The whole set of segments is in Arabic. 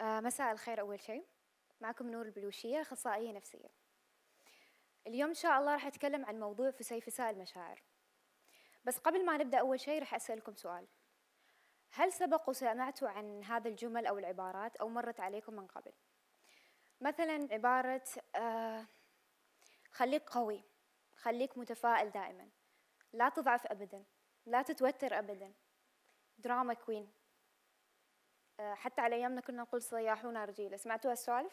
آه، مساء الخير أول شيء. معكم نور البلوشية أخصائية نفسية. اليوم إن شاء الله راح أتكلم عن موضوع فسيفساء المشاعر. بس قبل ما نبدأ أول شيء راح أسألكم سؤال. هل سبق وسمعتوا عن هذا الجمل أو العبارات أو مرت عليكم من قبل؟ مثلا عبارة آه خليك قوي خليك متفائل دائما لا تضعف أبدا لا تتوتر أبدا. دراما كوين. حتى على أيامنا كنا نقول صياحونا رجيلة سمعتوا هالسوالف؟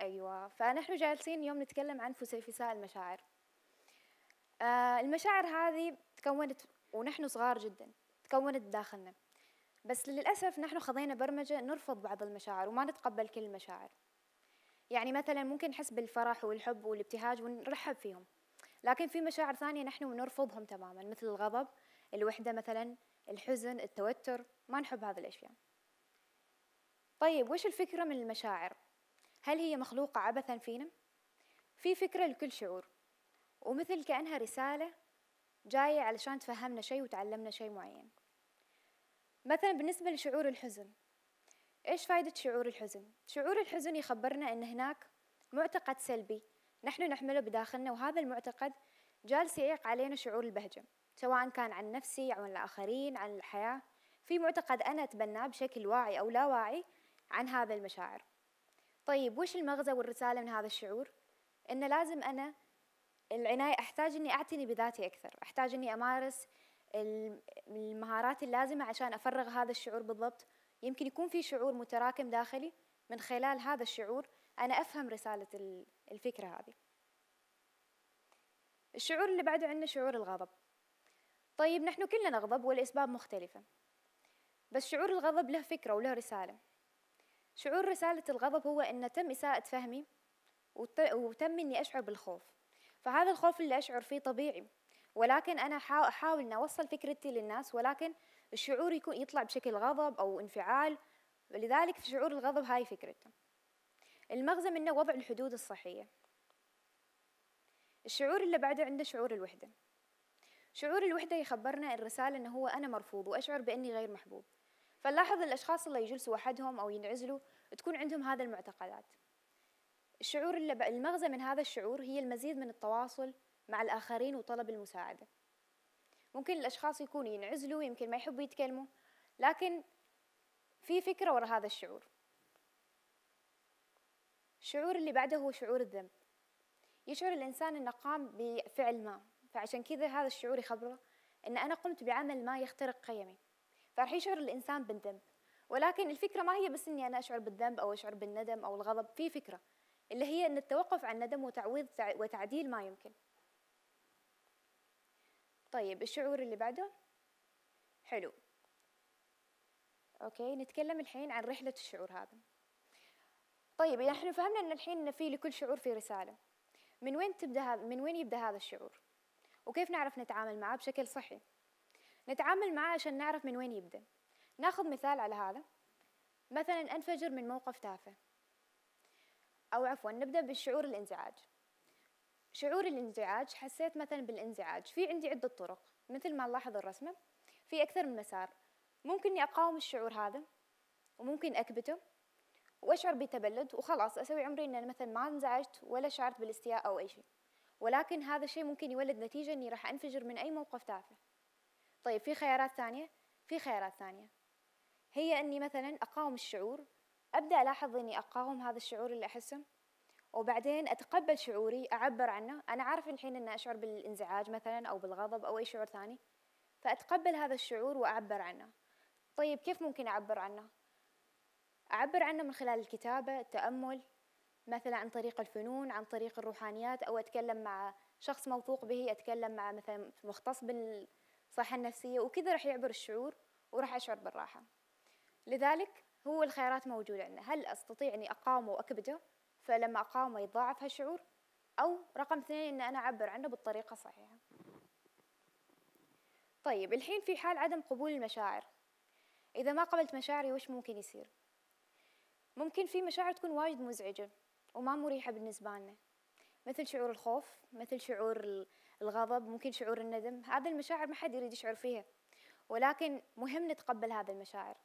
أيوة. فنحن جالسين اليوم نتكلم عن فسيفساء المشاعر. آه المشاعر هذه تكونت ونحن صغار جدا تكونت داخلنا. بس للأسف نحن خضينا برمجة نرفض بعض المشاعر وما نتقبل كل المشاعر. يعني مثلا ممكن نحس بالفرح والحب والابتهاج ونرحب فيهم. لكن في مشاعر ثانية نحن نرفضهم تماما مثل الغضب الوحدة مثلا الحزن التوتر. ما نحب هذه الأشياء. طيب وش الفكرة من المشاعر؟ هل هي مخلوقة عبثا فينا؟ في فكرة لكل شعور ومثل كأنها رسالة جاية علشان تفهمنا شيء وتعلمنا شيء معين. مثلا بالنسبة لشعور الحزن إيش فايدة شعور الحزن؟ شعور الحزن يخبرنا أن هناك معتقد سلبي نحن نحمله بداخلنا وهذا المعتقد جالس يعيق علينا شعور البهجة سواء كان عن نفسي أو عن الآخرين عن الحياة. في معتقد أنا أتبناه بشكل واعي أو لا واعي عن هذا المشاعر. طيب وش المغزى والرسالة من هذا الشعور؟ إن لازم أنا العناية أحتاج إني أعتني بذاتي أكثر أحتاج إني أمارس المهارات اللازمة عشان أفرغ هذا الشعور بالضبط. يمكن يكون في شعور متراكم داخلي من خلال هذا الشعور أنا أفهم رسالة الفكرة هذه. الشعور اللي بعده عندنا شعور الغضب. طيب نحن كلنا نغضب والأسباب مختلفة. بس شعور الغضب له فكرة وله رسالة. شعور رسالة الغضب هو أن تم إساءة فهمي وتم إني أشعر بالخوف. فهذا الخوف اللي أشعر فيه طبيعي. ولكن أنا أحاول أن أوصل فكرتي للناس ولكن الشعور يكون يطلع بشكل غضب أو انفعال. لذلك في شعور الغضب هاي فكرته. المغزى منه وضع الحدود الصحية. الشعور اللي بعده عنده شعور الوحدة. شعور الوحدة يخبرنا الرسالة أنه هو أنا مرفوض وأشعر بأني غير محبوب. فنلاحظ الأشخاص اللي يجلسوا وحدهم أو ينعزلوا تكون عندهم هذا المعتقدات. الشعور اللي المغزى من هذا الشعور هي المزيد من التواصل مع الآخرين وطلب المساعدة. ممكن الأشخاص يكونوا ينعزلوا يمكن ما يحبوا يتكلموا لكن في فكرة وراء هذا الشعور. الشعور اللي بعده هو شعور الذنب. يشعر الإنسان أنه قام بفعل ما فعشان كذا هذا الشعور يخبره أن أنا قمت بعمل ما يخترق قيمي. فراح يشعر الإنسان بالذنب. ولكن الفكرة ما هي بس أني أنا أشعر بالذنب أو أشعر بالندم أو الغضب في فكرة اللي هي أن التوقف عن الندم وتعويض وتعديل ما يمكن. طيب الشعور اللي بعده؟ حلو. أوكي نتكلم الحين عن رحلة الشعور هذا. طيب إذا إحنا فهمنا إن الحين إن في لكل شعور في رسالة. من وين تبدأ هذا من وين يبدأ هذا الشعور؟ وكيف نعرف نتعامل معه بشكل صحي؟ نتعامل معه عشان نعرف من وين يبدأ. ناخذ مثال على هذا. مثلا أنفجر من موقف تافه. أو عفوا نبدأ بالشعور الانزعاج. شعور الانزعاج حسيت مثلا بالانزعاج. في عندي عدة طرق مثل ما نلاحظ الرسمة. في أكثر من مسار. ممكن إني أقاوم الشعور هذا وممكن أكبته وأشعر بتبلد وخلاص أسوي عمري إن أنا مثلا ما انزعجت ولا شعرت بالاستياء أو أي شيء. ولكن هذا الشيء ممكن يولد نتيجة إني راح أنفجر من أي موقف تافه. طيب في خيارات ثانية؟ في خيارات ثانية. هي إني مثلا أقاوم الشعور أبدأ ألاحظ إني أقاوم هذا الشعور اللي أحسه وبعدين أتقبل شعوري أعبر عنه. أنا عارف الحين أن أشعر بالإنزعاج مثلا أو بالغضب أو أي شعور ثاني فأتقبل هذا الشعور وأعبر عنه. طيب كيف ممكن أعبر عنه؟ أعبر عنه من خلال الكتابة التأمل مثلا عن طريق الفنون عن طريق الروحانيات أو أتكلم مع شخص موثوق به أتكلم مع مثلا مختص بالصحة النفسية وكذا راح يعبر الشعور وراح أشعر بالراحة. لذلك هو الخيارات موجودة عندنا. هل أستطيع أني أقاومه وأكبده؟ فلما أقاومه يتضاعف هالشعور. أو رقم اثنين إن أنا أعبر عنه بالطريقة الصحيحة طيب الحين في حال عدم قبول المشاعر. إذا ما قبلت مشاعري وش ممكن يصير؟ ممكن في مشاعر تكون وايد مزعجة وما مريحة بالنسبة لنا. مثل شعور الخوف مثل شعور الغضب ممكن شعور الندم. هذه المشاعر ما حد يريد يشعر فيها ولكن مهم نتقبل هذه المشاعر.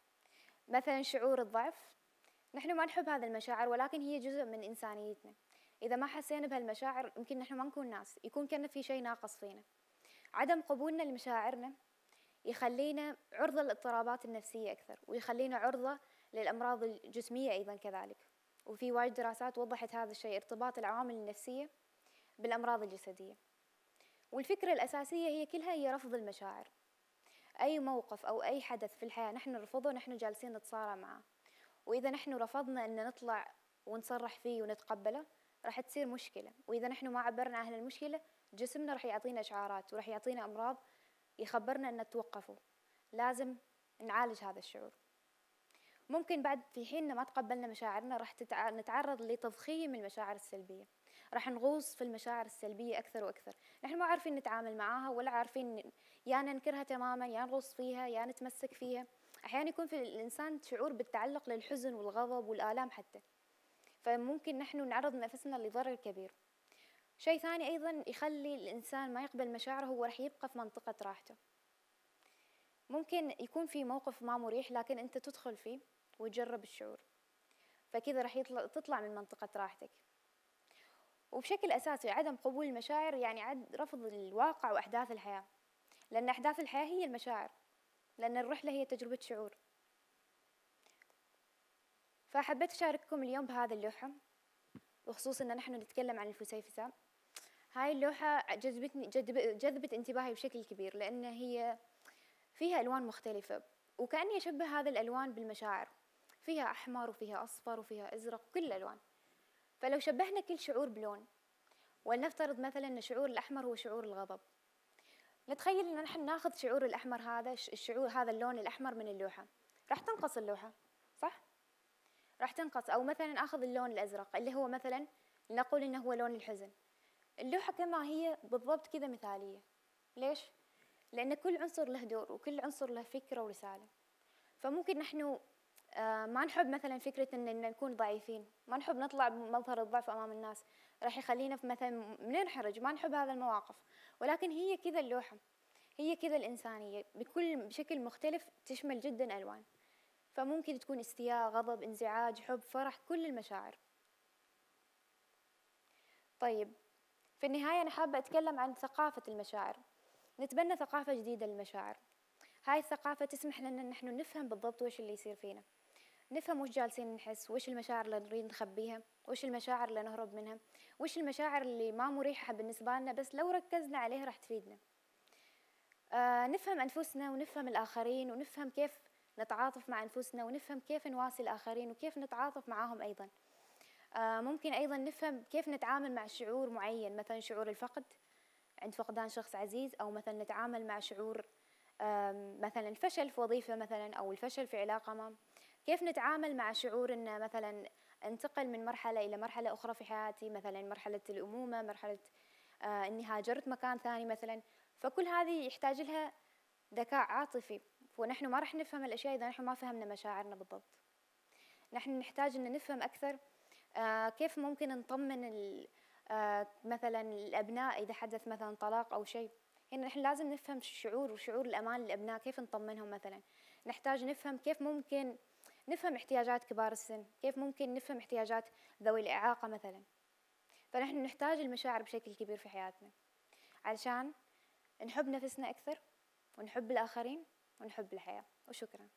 مثلا شعور الضعف. نحن ما نحب هذه المشاعر ولكن هي جزء من إنسانيتنا. إذا ما حسينا بهالمشاعر يمكن نحن ما نكون ناس. يكون كنا في شيء ناقص فينا. عدم قبولنا لمشاعرنا يخلينا عرضة للاضطرابات النفسية أكثر ويخلينا عرضة للأمراض الجسمية أيضا كذلك. وفي وايد دراسات وضحت هذا الشيء ارتباط العوامل النفسية بالأمراض الجسدية. والفكرة الأساسية هي كلها هي رفض المشاعر. أي موقف أو أي حدث في الحياة نحن نرفضه نحن جالسين نتصارع معه. وإذا نحن رفضنا أن نطلع ونصرح فيه ونتقبله راح تصير مشكلة. وإذا نحن ما عبرنا عن المشكلة جسمنا راح يعطينا إشعارات وراح يعطينا أمراض يخبرنا أن توقفوا لازم نعالج هذا الشعور. ممكن بعد في حين ما تقبلنا مشاعرنا راح نتعرض لتضخيم المشاعر السلبية. راح نغوص في المشاعر السلبية أكثر وأكثر. نحن ما عارفين نتعامل معاها ولا عارفين يا ننكرها تماما يا نغوص فيها يا نتمسك فيها. أحيانا يكون في الإنسان شعور بالتعلق للحزن والغضب والآلام حتى. فممكن نحن نعرض نفسنا لضرر كبير. شيء ثاني أيضا يخلي الإنسان ما يقبل مشاعره هو راح يبقى في منطقة راحته. ممكن يكون في موقف ما مريح لكن أنت تدخل فيه. وتجرب الشعور. فكذا راح يطلع تطلع من منطقة راحتك. وبشكل أساسي عدم قبول المشاعر يعني عد رفض الواقع وأحداث الحياة. لأن أحداث الحياة هي المشاعر. لأن الرحلة هي تجربة شعور. فحبيت أشارككم اليوم بهذه اللوحة وخصوصا أن نحن نتكلم عن الفسيفساء هاي اللوحة جذبتني جذبت انتباهي بشكل كبير لأن هي فيها ألوان مختلفة وكأني أشبه هذه الألوان بالمشاعر. فيها أحمر وفيها أصفر وفيها أزرق كل الألوان. فلو شبهنا كل شعور بلون ولنفترض مثلا أن شعور الأحمر هو شعور الغضب. نتخيل أن نحن ناخذ شعور الأحمر هذا الشعور هذا اللون الأحمر من اللوحة. راح تنقص اللوحة صح؟ راح تنقص. أو مثلا آخذ اللون الأزرق اللي هو مثلا نقول إنه هو لون الحزن. اللوحة كما هي بالضبط كذا مثالية. ليش؟ لأن كل عنصر له دور وكل عنصر له فكرة ورسالة. فممكن نحن ما نحب مثلا فكرة إن نكون ضعيفين. ما نحب نطلع بمظهر الضعف أمام الناس. راح يخلينا في مثلا ننحرج ما نحب هذا المواقف. ولكن هي كذا اللوحة. هي كذا الإنسانية. بكل بشكل مختلف تشمل جدا ألوان. فممكن تكون استياء غضب انزعاج حب فرح كل المشاعر. طيب. في النهاية أنا حابة أتكلم عن ثقافة المشاعر. نتبنى ثقافة جديدة للمشاعر. هاي الثقافة تسمح لنا أن نحن نفهم بالضبط وش اللي يصير فينا. نفهم وش جالسين نحس وش المشاعر اللي نريد نخبيها وش المشاعر اللي نهرب منها وش المشاعر اللي ما مريحة بالنسبة لنا بس لو ركزنا عليها راح تفيدنا. آه نفهم أنفسنا ونفهم الآخرين ونفهم كيف نتعاطف مع أنفسنا ونفهم كيف نواسي الآخرين وكيف نتعاطف معاهم أيضا. آه ممكن أيضا نفهم كيف نتعامل مع شعور معين مثلا شعور الفقد عند فقدان شخص عزيز أو مثلا نتعامل مع شعور مثلا الفشل في وظيفة مثلا أو الفشل في علاقة ما. كيف نتعامل مع شعور أن مثلا انتقل من مرحلة إلى مرحلة أخرى في حياتي؟ مثلا مرحلة الأمومة مرحلة آه إني هاجرت مكان ثاني مثلا. فكل هذه يحتاج لها ذكاء عاطفي. ونحن ما راح نفهم الأشياء إذا نحن ما فهمنا مشاعرنا بالضبط. نحن نحتاج أن نفهم أكثر آه كيف ممكن نطمن آه مثلا الأبناء إذا حدث مثلا طلاق أو شيء. هنا نحن لازم نفهم الشعور وشعور الأمان للأبناء كيف نطمنهم مثلا. نحتاج نفهم كيف ممكن نفهم احتياجات كبار السن كيف ممكن نفهم احتياجات ذوي الإعاقة مثلا. فنحن نحتاج المشاعر بشكل كبير في حياتنا. علشان نحب نفسنا أكثر ونحب الآخرين ونحب الحياة. وشكرا.